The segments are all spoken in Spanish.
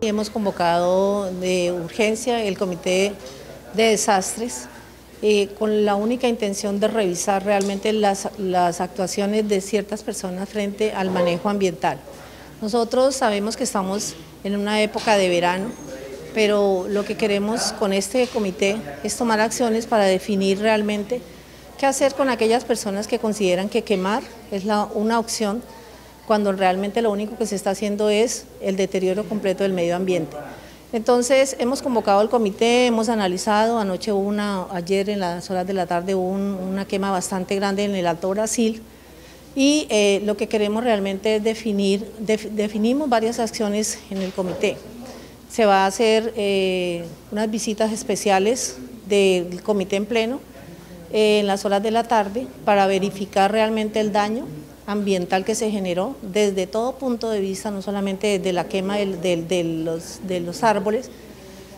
Hemos convocado de urgencia el Comité de Desastres eh, con la única intención de revisar realmente las, las actuaciones de ciertas personas frente al manejo ambiental. Nosotros sabemos que estamos en una época de verano, pero lo que queremos con este comité es tomar acciones para definir realmente qué hacer con aquellas personas que consideran que quemar es la, una opción cuando realmente lo único que se está haciendo es el deterioro completo del medio ambiente. Entonces hemos convocado al comité, hemos analizado, anoche una, ayer en las horas de la tarde hubo una quema bastante grande en el Alto Brasil y eh, lo que queremos realmente es definir, definimos varias acciones en el comité. Se va a hacer eh, unas visitas especiales del comité en pleno eh, en las horas de la tarde para verificar realmente el daño ambiental que se generó desde todo punto de vista, no solamente desde la quema de, los, de los árboles,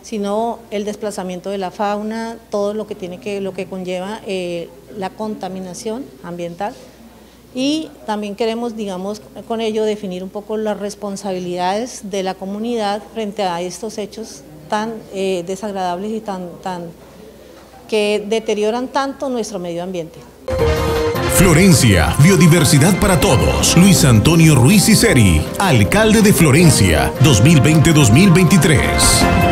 sino el desplazamiento de la fauna, todo lo que tiene que, lo que conlleva eh, la contaminación ambiental. Y también queremos, digamos, con ello definir un poco las responsabilidades de la comunidad frente a estos hechos tan eh, desagradables y tan, tan que deterioran tanto nuestro medio ambiente. Florencia, biodiversidad para todos. Luis Antonio Ruiz Iseri, alcalde de Florencia, 2020-2023.